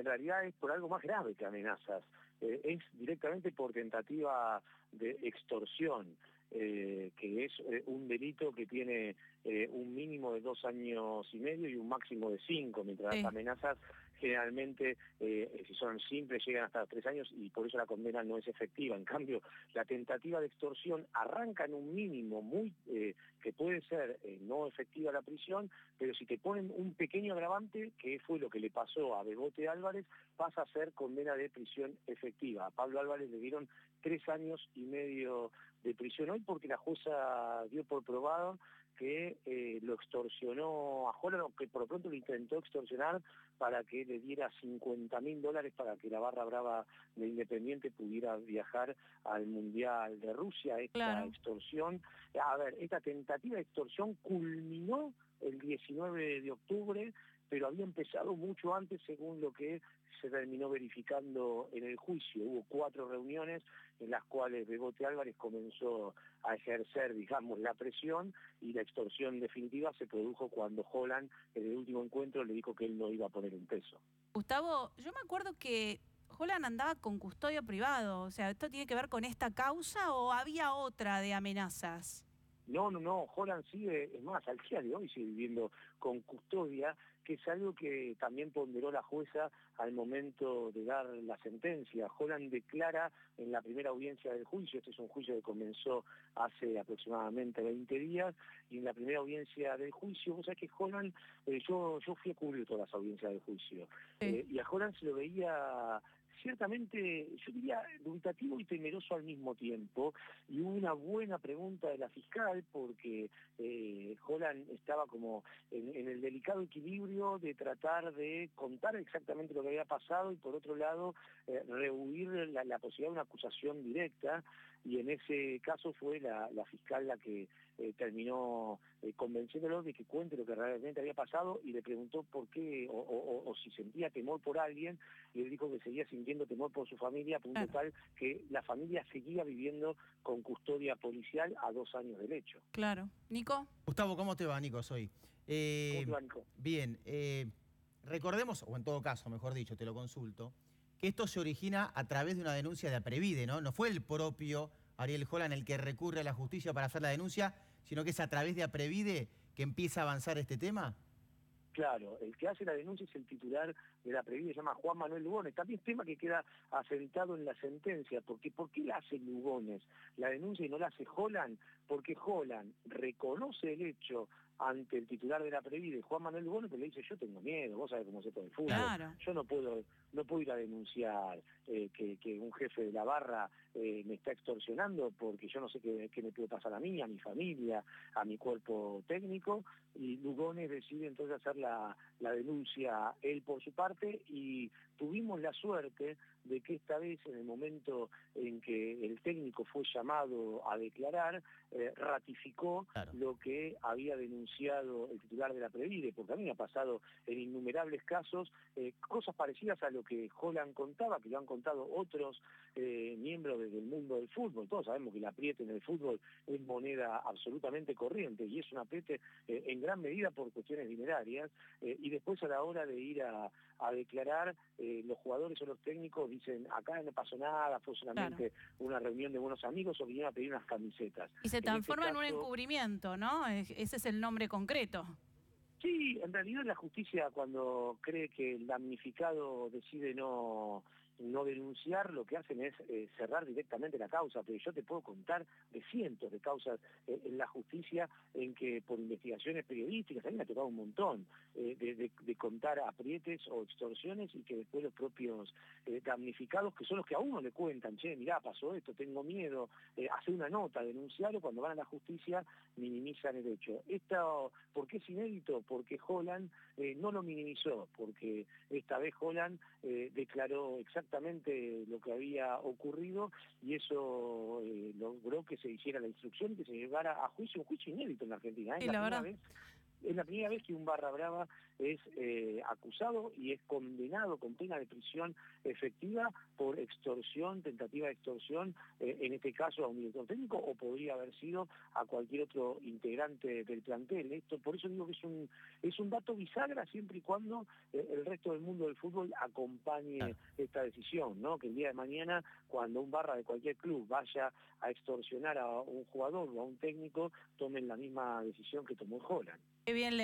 en realidad es por algo más grave que amenazas. Eh, es directamente por tentativa de extorsión. Eh, que es eh, un delito que tiene un mínimo de dos años y medio y un máximo de cinco, mientras las amenazas generalmente, eh, si son simples, llegan hasta tres años y por eso la condena no es efectiva. En cambio, la tentativa de extorsión arranca en un mínimo muy eh, que puede ser eh, no efectiva la prisión, pero si te ponen un pequeño agravante, que fue lo que le pasó a Bebote Álvarez, pasa a ser condena de prisión efectiva. A Pablo Álvarez le dieron tres años y medio de prisión hoy porque la jueza dio por probado que eh, lo extorsionó a Holland, que por lo pronto lo intentó extorsionar para que le diera 50 mil dólares para que la barra brava de Independiente pudiera viajar al Mundial de Rusia. Esta extorsión, a ver, esta tentativa de extorsión culminó el 19 de octubre pero había empezado mucho antes según lo que se terminó verificando en el juicio. Hubo cuatro reuniones en las cuales Bebote Álvarez comenzó a ejercer, digamos, la presión y la extorsión definitiva se produjo cuando Holland, en el último encuentro, le dijo que él no iba a poner un peso. Gustavo, yo me acuerdo que Holland andaba con custodio privado, o sea, ¿esto tiene que ver con esta causa o había otra de amenazas? No, no, no, Holland sigue, es más, al día de hoy sigue viviendo con custodia, que es algo que también ponderó la jueza al momento de dar la sentencia. Holland declara en la primera audiencia del juicio, este es un juicio que comenzó hace aproximadamente 20 días, y en la primera audiencia del juicio, vos sabés que Holland, eh, yo, yo fui a cubrir todas las audiencias del juicio, eh, y a Holland se lo veía ciertamente, yo diría, dubitativo y temeroso al mismo tiempo. Y hubo una buena pregunta de la fiscal porque eh, Holland estaba como en, el delicado equilibrio de tratar de contar exactamente lo que había pasado y por otro lado eh, rehuir la, posibilidad de una acusación directa y en ese caso fue la, fiscal la que eh, terminó eh, convenciéndolo de que cuente lo que realmente había pasado y le preguntó por qué o, si sentía temor por alguien y él dijo que seguía sintiendo temor por su familia a punto tal que la familia seguía viviendo con custodia policial a dos años del hecho. Claro. Nico. Gustavo, ¿cómo te va, Nico? Soy. Eh, ¿Cómo te va, Nico? Bien. recordemos, o en todo caso, mejor dicho, te lo consulto, que esto se origina a través de una denuncia de Aprevide, ¿no? No fue el propio Ariel Holland el que recurre a la justicia para hacer la denuncia, sino que es a través de Aprevide que empieza a avanzar este tema. Claro, el que hace la denuncia es el titular de la Aprevide, se llama Juan Manuel Lugones. También es tema que queda asentado en la sentencia, porque ¿por qué la hace Lugones la denuncia y no la hace Holland? Porque Holland reconoce el hecho ante el titular de la Previde, Juan Manuel Lugones, que le dice, yo tengo miedo, vos sabés cómo se todo el fútbol, yo no puedo, no puedo ir a denunciar eh, que, un jefe de la barra eh, me está extorsionando porque yo no sé qué, me puede pasar a mí, a mi familia, a mi cuerpo técnico, y Lugones decide entonces hacer la, la denuncia él por su parte y tuvimos la suerte de que esta vez, en el momento en que el técnico fue llamado a declarar, eh, ratificó lo que había denunciado el titular de la Previde, porque a mí me ha pasado en innumerables casos eh, cosas parecidas a lo que Holland contaba, que lo han contado otros eh, miembros del mundo del fútbol. Todos sabemos que el apriete en el fútbol es moneda absolutamente corriente y es un apriete en gran medida por cuestiones dinerarias y después a la hora de ir a, a declarar, los jugadores o los técnicos dicen, acá no pasó nada, fue solamente una reunión de buenos amigos o vinieron a pedir unas camisetas. Y se este transforma en, un encubrimiento, ¿no? Ese es el nombre concreto. Sí, en realidad la justicia cuando cree que el damnificado decide no no denunciar, lo que hacen es eh, cerrar directamente la causa, pero yo te puedo contar de cientos de causas eh, en la justicia en que por investigaciones periodísticas, a mí me ha tocado un montón eh, de, contar aprietes o extorsiones y que después los propios damnificados, que son los que a uno le cuentan, che, mirá, pasó esto, tengo miedo, hace una nota, denunciarlo, cuando van a la justicia minimizan el hecho. ¿Por qué es inédito? Porque Holland no lo minimizó, porque esta vez Holland declaró exactamente exactamente lo que había ocurrido y eso eh, logró que se hiciera la instrucción y que se llevara a juicio, un juicio inédito en la Argentina. ¿eh? la, primera vez, es la primera vez que un barra brava es eh, acusado y es condenado con pena de prisión efectiva por extorsión, tentativa de extorsión, eh, en este caso a un director técnico o podría haber sido a cualquier otro integrante del plantel. Esto, por eso digo que es un, es un dato bisagra siempre y cuando eh, el resto del mundo del fútbol acompañe esta decisión, ¿no? Que el día de mañana, cuando un barra de cualquier club vaya a extorsionar a un jugador o a un técnico, tomen la misma decisión que tomó Holland. Qué bien,